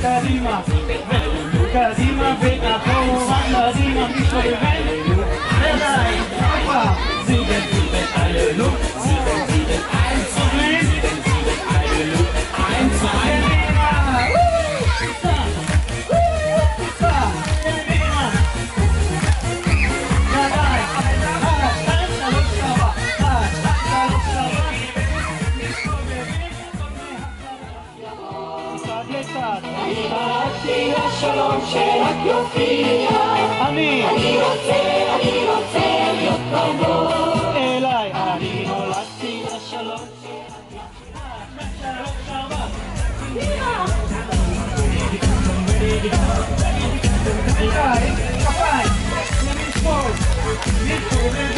Kadima, Kadima, vem na Kadima, Kazima, bicho de velho. הלכתי לשלום שרק יופיע. אני, אני רוצה, אני רוצה להיות כמוהו אליי, אני נולדתי לשלום. כפיים, כפיים, ימין שמאל, מסתובבים, אחת,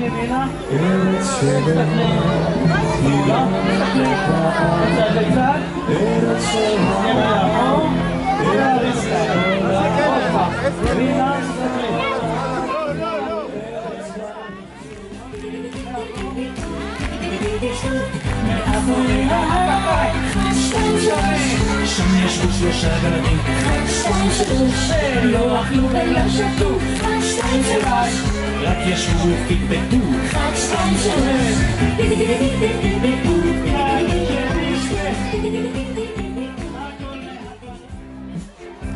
ימינה. מסתכלים שמאלה, מסתכלים מצד לצד. ימינה לאחור, והריסה. עוד פעם, ימינה, מסתכלים. שם ישבו שלושה גלדים, לא אכלו ולא שתו שתיים שלוש Λάπια σου είπε του Χαξτάμψαμε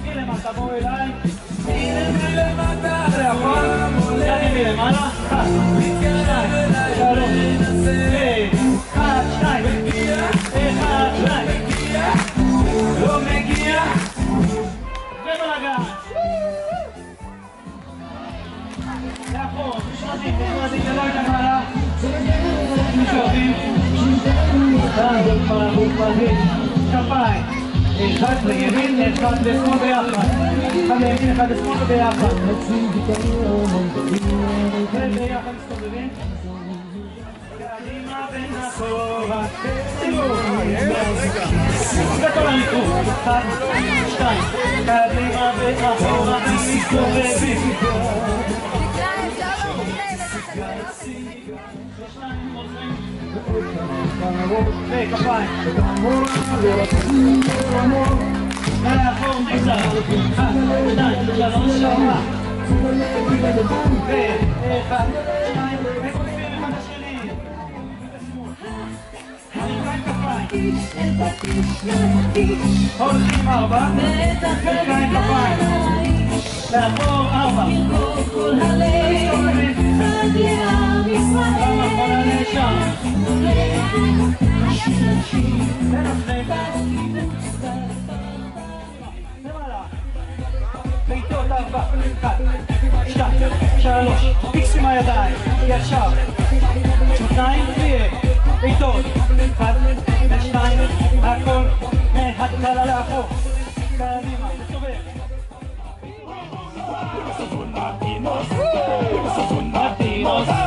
Κύριε μας τα כפיים. אחד לימין, אחד לשמאל ביחד. אחד לימין, אחד לשמאל וביחד. וביחד מסתובבים. קדימה ומאחורה. סיבוב. וכל הליכוד. אחד, שתיים. קדימה ומאחורה. מסתובבים. amor, hey, kapay, amor, amor, amor, na không đi giờ, ha, này, giờ nó sao mà, hey, hey, ha, này, hey, có cái gì mà nó chơi đi, Hold it up, huh? Good guy, goodbye. שלוש, פיקס עם הידיים, ישר, שניים, תהיה, בעיטות, אחת, ושתיים, הכל, מההתחלה לאחור, קדימה, מסתובב. לטימוס, לטימוס,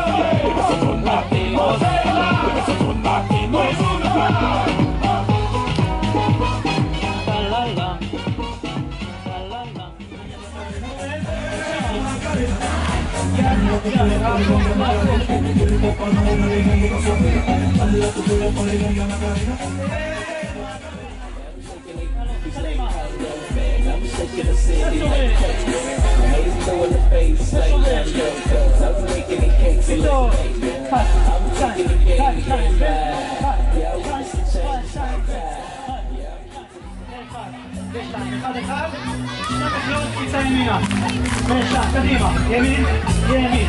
אחד אחד, שתי מחיאות, קפיצה ימינה. ושם, קדימה, ימין, ימין,